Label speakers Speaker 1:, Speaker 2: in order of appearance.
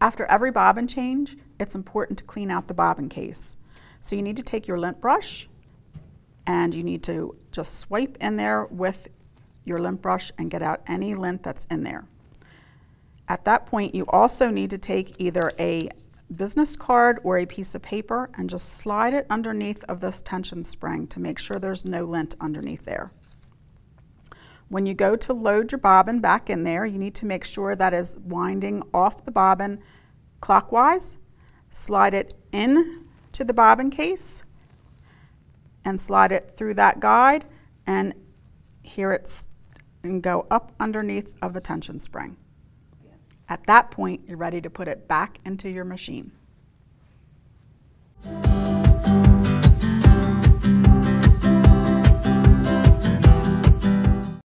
Speaker 1: After every bobbin change, it's important to clean out the bobbin case. So you need to take your lint brush and you need to just swipe in there with your lint brush and get out any lint that's in there. At that point, you also need to take either a business card or a piece of paper and just slide it underneath of this tension spring to make sure there's no lint underneath there. When you go to load your bobbin back in there, you need to make sure that is winding off the bobbin clockwise. Slide it in to the bobbin case and slide it through that guide and here it's and go up underneath of the tension spring. At that point, you're ready to put it back into your machine.